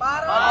para, para.